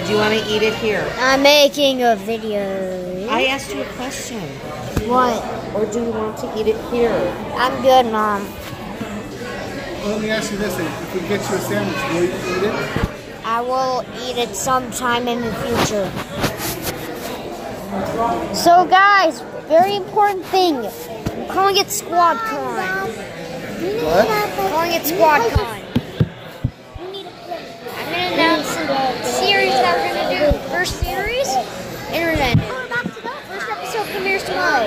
or do you want to eat it here? I'm making a video. I asked you a question. What? Or do you want to eat it here? I'm good, Mom. Well, let me ask you this: If we get you a sandwich, will you eat it? I will eat it sometime in the future. So, guys, very important thing. I'm calling it Squad Con. What? I'm calling it Squad Con. Going to do. First series, Internet. First episode premieres tomorrow.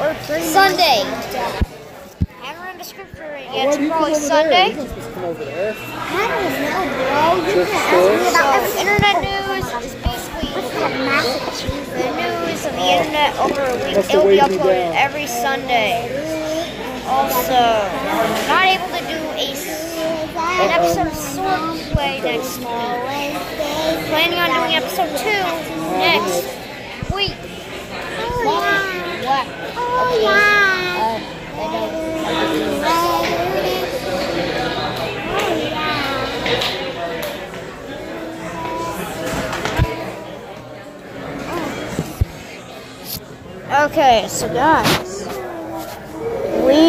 Or Sunday. I haven't read the script for it yet. It's probably Sunday. Come over there. I don't know, bro. You Just can ask me about So, internet news is basically the news of the internet over a week. It'll be uploaded every Sunday. Also, not able to do a s- an episode of Sword Play next week. Doing episode two next week. What? Oh, yeah. Oh, I don't. Oh, okay, so guys, we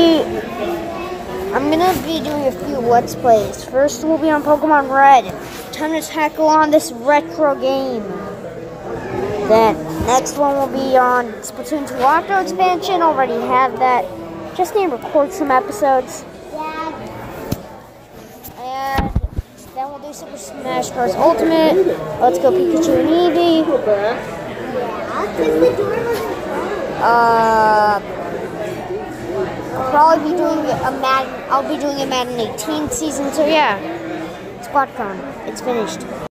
I'm gonna be doing a few let's plays. First, we'll be on Pokemon Red. Time to tackle on this retro game. Then next one will be on Splatoon 2 Octo expansion. Already have that. Just need to record some episodes. And then we'll do Super Smash Bros. Ultimate. Let's go Pikachu and Eevee. Uh, probably be doing a Madden. I'll be doing a Madden 18 season. So yeah, SquadCon. It's finished.